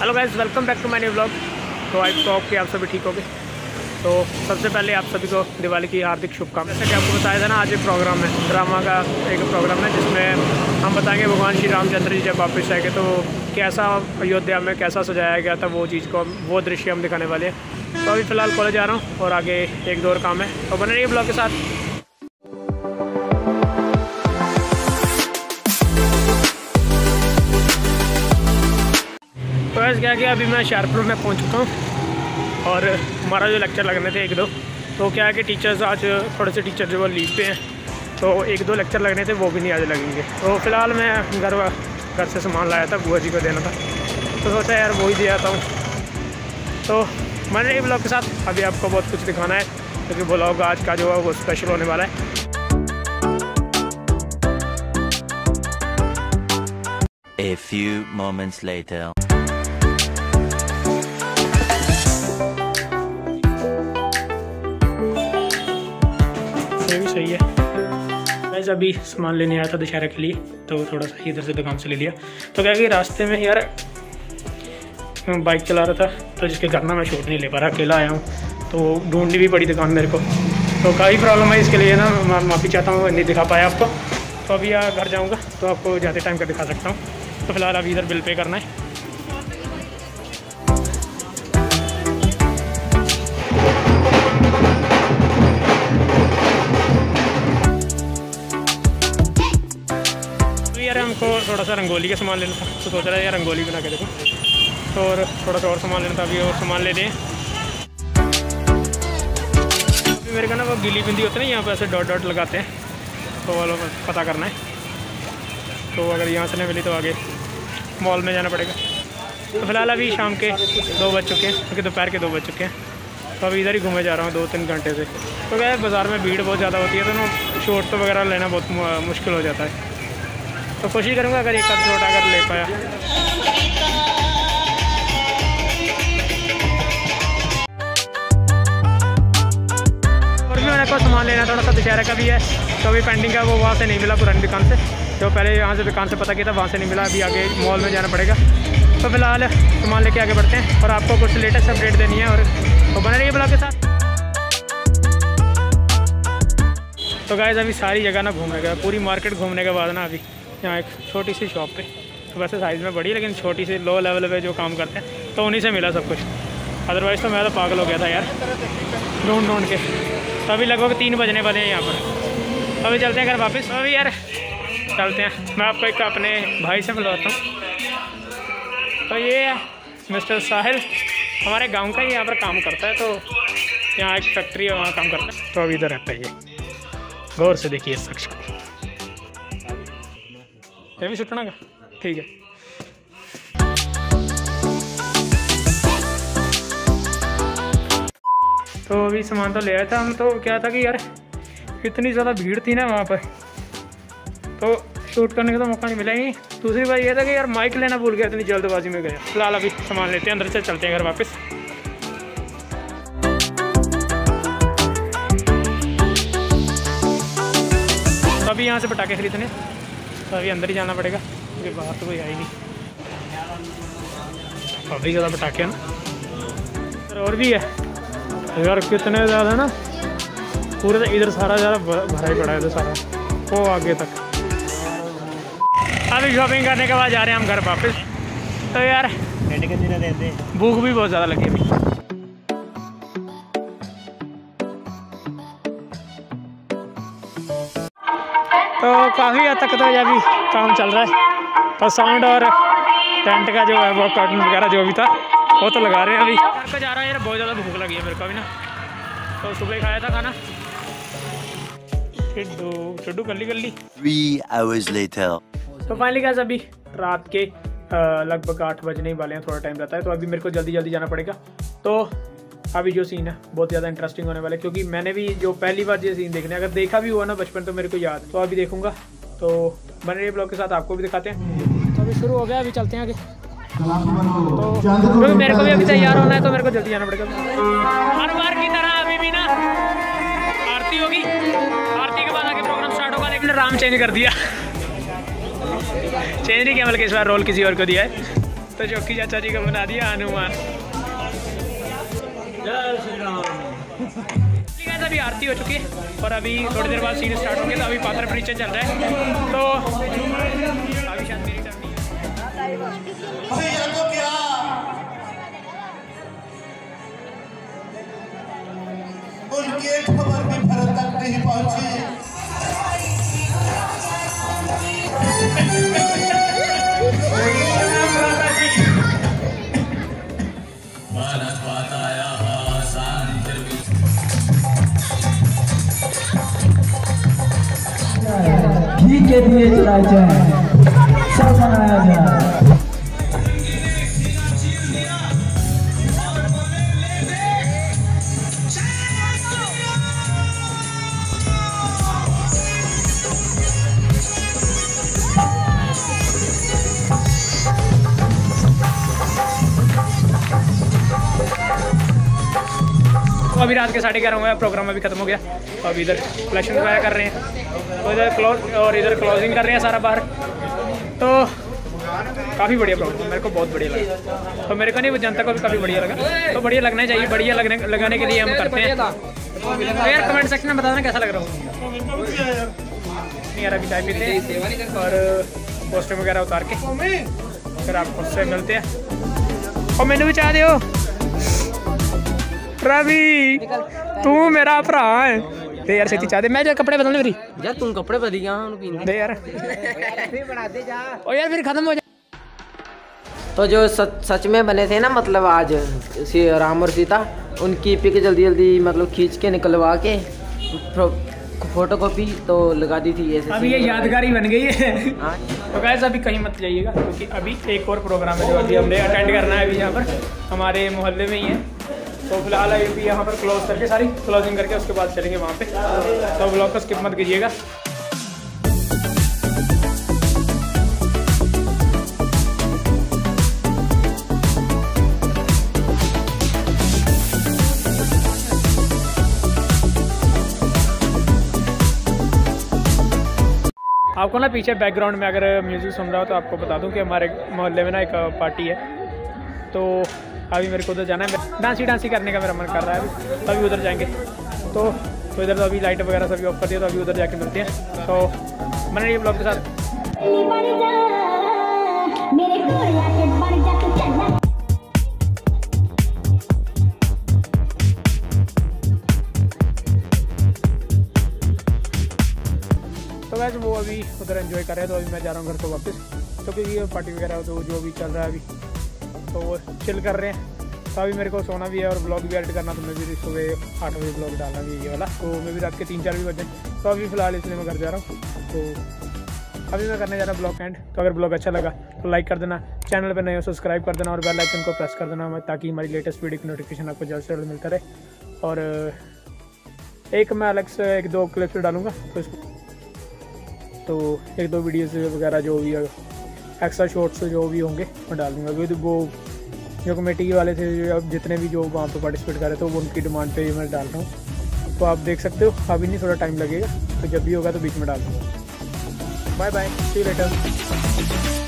Hello guys welcome back to my new blog तो I top कि आप सभी ठीक होगे। तो सबसे पहले आप सभी को दिवाली की हार्दिक शुभकामनाएँ। जैसा कि आपको बताया था ना, आज एक प्रोग्राम है। ड्रामा का एक प्रोग्राम है, जिसमें हम बताएँगे भगवान श्री रामचंद्र जी जब वापस आएँगे तो कैसा अयोध्या में कैसा सजाया गया था, वो चीज़ को वो दृश्य हम दिखाने वाले हैं। तो अभी फ़िलहाल कॉलेज आ रहा हूँ और आगे एक दो और काम है। तो बने रहिए ब्लॉग के साथ। क्या कि अभी मैं शारपुर में पहुँच चुका हूँ और हमारा जो लेक्चर लगने थे एक दो तो क्या है कि टीचर्स आज थोड़े से टीचर जो वो लीव पे हैं तो एक दो लेक्चर लगने थे, वो भी नहीं आज लगेंगे। तो फ़िलहाल मैं घर घर से सामान लाया था, बुआ जी को देना था तो सोचा यार वो ही दे आता हूँ। तो मैंने एक ब्लॉग के साथ अभी आपको बहुत कुछ दिखाना है, क्योंकि तो ब्लॉग आज का जो है वो स्पेशल होने वाला है। A few moments later. ये भी सही है। मैं अभी सामान लेने आया था दशहरा के लिए तो थोड़ा सा इधर से दुकान से ले लिया। तो क्या कि रास्ते में यार, बाइक चला रहा था तो जिसके घर ना मैं शूट नहीं ले पा रहा, अकेला आया हूँ। तो ढूंढनी भी पड़ी दुकान मेरे को। तो काफ़ी प्रॉब्लम है इसके लिए ना, मैं माफ़ी चाहता हूँ, नहीं दिखा पाया आपको। तो अभी घर जाऊँगा तो आपको ज़्यादा टाइम का दिखा सकता हूँ। तो फ़िलहाल अभी इधर बिल पे करना है। हमको थोड़ा सा रंगोली का सामान लेना था तो सोच रहा है यार रंगोली बना के देखो। तो और थोड़ा सा और सामान लेना था, अभी और सामान ले लें। मेरे का ना वो गिली बिंदी होती है ना, यहाँ पर ऐसे डॉट डॉट लगाते हैं तो वो पता करना है। तो अगर यहाँ से नहीं मिली तो आगे मॉल में जाना पड़ेगा। तो फ़िलहाल अभी शाम के दो बज चुके हैं, क्योंकि दोपहर के दो बज चुके हैं। तो अभी इधर ही घूमे जा रहा हूँ दो तीन घंटे से। तो क्या बाज़ार में भीड़ बहुत ज़्यादा होती है तो ना शॉर्ट तो वगैरह लेना बहुत मुश्किल हो जाता है। तो कोशिश करूँगा अगर एक आध शॉट अगर ले पाया। सामान लेना, थोड़ा सा दशहरा का भी है तो अभी पेंडिंग का वो वहाँ से नहीं मिला पुरानी दुकान से। जो पहले यहाँ से दुकान से पता किया था, वहाँ से नहीं मिला, अभी आगे मॉल में जाना पड़ेगा। तो फ़िलहाल सामान लेके आगे बढ़ते हैं, और आपको कुछ लेटेस्ट अपडेट देनी है, और तो बने रहिए ब्लॉग के साथ। तो गाइज़ अभी सारी जगह ना घूमने का, पूरी मार्केट घूमने के बाद ना अभी। यहाँ एक छोटी सी शॉप पे। वैसे साइज़ में बड़ी, लेकिन छोटी सी लो लेवल पे जो काम करते हैं तो उन्हीं से मिला सब कुछ। अदरवाइज़ तो मैं तो पागल हो गया था यार। ढूंढ ढूंढ के। तो अभी लगभग तीन बजने वाले हैं यहाँ पर। अभी चलते हैं घर वापस। अभी यार, चलते हैं। मैं आपको एक अपने भाई से मिलवाता हूँ। तो ये है मिस्टर साहिल। हमारे गाँव का ही यहाँ पर काम करता है तो यहाँ एक फैक्ट्री है, वहाँ काम करता है। तो अभी इधर रहता है ये। गौर से देखिए शख्स को। ये भी सुटना का ठीक है। तो अभी सामान तो ले आया था हम तो क्या था कि यार इतनी ज़्यादा भीड़ थी ना वहाँ पर तो शूट करने का तो मौका नहीं मिला ही। दूसरी बात यह था कि यार माइक लेना भूल गया, इतनी जल्दबाजी में गया। फ़िलहाल अभी सामान लेते हैं, अंदर से चलते हैं घर वापस। तो अभी यहाँ से पटाखे खरीदने। तो अभी अंदर ही जाना पड़ेगा। क्योंकि बाहर तो कोई आई नहीं। अभी ज़्यादा पटाखे ना। और भी है। यार, कितने ज़्यादा ना। पूरे इधर सारा ज़्यादा भरा ही पड़ा है इधर सारा। वो आगे तक। अभी शॉपिंग करने के बाद जा रहे हैं हम घर वापस। तो यार, भूख भी बहुत ज़्यादा लगी अभी। तो काफ़ी हद तक तो अभी काम चल रहा है। तो साउंड और टेंट का जो है वो कर्टन वगैरह जो भी था वो तो लगा रहे हैं अभी। घर को जा रहा है यार बहुत ज़्यादा भूख लगी है मेरे को अभी ना। तो सुबह खाया था खाना। चिड्डू चिड्डू गली गली। Three hours later. तो फाइनली गैस अभी रात के लगभग आठ बजने वाले हैं थोड़ा टाइम रहता है तो अभी मेरे को जल्दी जल्दी जाना पड़ेगा। तो अभी जो सीन है बहुत ज़्यादा इंटरेस्टिंग होने वाला है क्योंकि मैंने भी जो पहली बार ये सीन देखने अगर देखा भी हुआ ना बचपन तो मेरे को याद तो अभी देखूँगा। तो बने रही ब्लॉग के साथ आपको भी दिखाते हैं। तो अभी शुरू हो गया अभी चलते हैं आगे। तो क्योंकि मेरे को भी अभी तैयार होना है तो मेरे को जल्दी जाना पड़ेगा। हर बार की तरह अभी भी ना आरती होगी। आरती के बाद आगे प्रोग्राम स्टार्ट होगा लेकिन राम चेंज कर दिया। चेंज नहीं किया बल्कि इस बार रोल किसी और को दिया है। तो चौकी चाचा जी को बना दिया हनुमान। ठीक है, अभी आरती हो चुकी है और अभी थोड़ी देर बाद सीन स्टार्ट हो गया तो अभी पात्र परिचय चल रहा है। तो घी के दिए जलाए जाए सब मनाया जाए अभी रात के साढ़े ग्यारह हुए प्रोग्राम अभी खत्म हो गया। तो अभी इधर कलेक्शन वगैरह कर रहे हैं। तो इधर क्लोज और इधर क्लोजिंग कर रहे हैं सारा बाहर। तो काफ़ी बढ़िया प्रोग्राम मेरे को बहुत बढ़िया लगा। तो मेरे को नहीं, वो जनता को भी काफ़ी बढ़िया लगा। तो बढ़िया लगना चाहिए, बढ़िया लगने लगाने के लिए हम करते हैं। तो यार कमेंट सेक्शन में बताना कैसा लग रहा हूँ? नहीं यार, अभी चाय पीते हैं और पोस्टर वगैरह उतार के फिर आपको उससे मिलते हैं। और मैंने भी चाह दियो रवि तू मेरा भरा है। दे यार छेती चाह दे। मैं जो कपड़े बदलने मेरी यार तुम कपड़े बदल गया हाँ पीने। दे यार। ओ यार फिर खत्म हो जाए तो जो सच सच में बने थे ना मतलब आज सी राम और सीता उनकी पिक जल्दी जल्दी मतलब खींच के निकलवा के फ़ोटो कॉपी तो लगा दी थी ऐसे अभी ये यादगारी बन गई है। हाँ। तो गैस अभी कहीं मत जाइएगा क्योंकि अभी एक और प्रोग्राम है जो अभी हमने अटेंड करना है अभी यहाँ पर। हमारे मोहल्ले में ही है। तो फ़िलहाल अभी यहाँ पर क्लोज करके सारी क्लोजिंग करके उसके बाद चलेंगे वहाँ पे। तो ब्लॉग को स्किप मत कीजिएगा। आपको ना पीछे बैकग्राउंड में अगर म्यूज़िक सुन रहा हो तो आपको बता दूँ कि हमारे मोहल्ले में ना एक पार्टी है। तो अभी मेरे को उधर जाना है। डांसी डांसी करने का मेरा मन कर रहा है अभी। अभी उधर जाएँगे। तो तो इधर तो अभी लाइट वगैरह सभी ऑफ़ कर दिया तो अभी उधर जाके मिलते हैं। तो मैंने ये ब्लॉग के साथ। तू वैसे वो अभी उधर एंजॉय कर रहे हैं तो अभी मैं जा रहा हूँ घर को वापस। तो क्योंकि पार्टी वगैरह तो जो भी चल रहा है अभी। तो वो चिल कर रहे हैं। तो अभी मेरे को सोना भी है और ब्लॉग भी एडिट करना तो मैं भी सुबह आठ बजे ब्लॉग डालना भी ये वाला। तो मैं भी रात के तीन चार भी बजे तो अभी फ़िलहाल इसलिए मैं घर जा रहा हूँ। तो अभी मैं करने जा रहा हूँ ब्लॉग एंड तो अगर ब्लॉग अच्छा लगा तो लाइक कर देना। चैनल पर नए हो सब्सक्राइब कर देना और बेल आइकन को प्रेस कर देना ताकि हमारी लेटेस्ट वीडियो की नोटिफिकेशन आपको जल्द से जल्द मिलता रहे। और, एक मैं अलग से एक दो क्लिप्स डालूँगा तो तो एक दो वीडियोज़ वगैरह जो भी एक्स्ट्रा शॉर्ट्स जो भी होंगे, मैं डाल दूँगा। क्योंकि वो जो कमेटी वाले थे, जो अब जितने भी जो वहाँ पर पार्टिसिपेट कर रहे थे, वो उनकी डिमांड पे मैं डाल रहा हूँ। तो आप देख सकते हो, अभी नहीं थोड़ा टाइम लगेगा तो जब भी होगा तो बीच में डाल दूँगा। बाय बाय सी लेटर